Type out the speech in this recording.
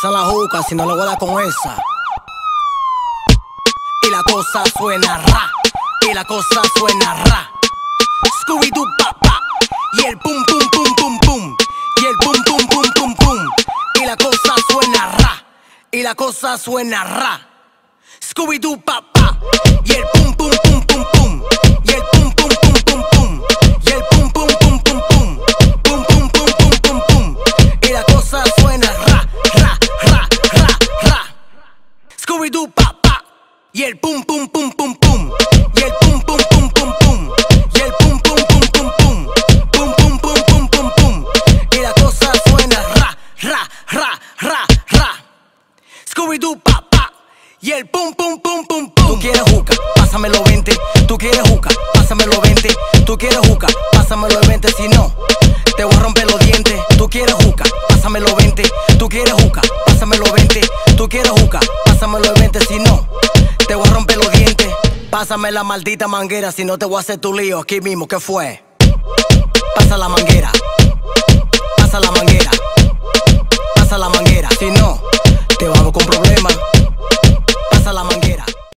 Pasa la juca si no le voy a dar con esa. Y la cosa suena ra. Y la cosa suena ra. Scooby-Doo pa pa. Y el pum pum pum pum pum. Y el pum pum pum pum pum. Y la cosa suena ra. Y la cosa suena ra. Scooby-Doo pa pa. Y el pum Pa pa. Y el pum pum pum pum pum. Y el pum pum pum pum pum. Y el pum pum pum pum pum. Pum pum pum pum pum pum. Y la cosa suena ra ra ra ra ra. Scooby-Doo pa pa. Y el pum pum pum pum pum. Tú quieres juca, pásamelo 20. Tú quieres juca, pásamelo 20. Tú quieres juca, pásamelo 20. Si no, te voy a romper los dientes. Tú quieres juca, pásamelo 20. Tú quieres juca, pásamelo 20. Tú quieres juca, pásamelo 20. Si no, te voy a romper los dientes. Pásame la maldita manguera, si no te voy a hacer tu lío aquí mismo. ¿Qué fue? Pasa la manguera. Pasa la manguera. Pasa la manguera. Si no.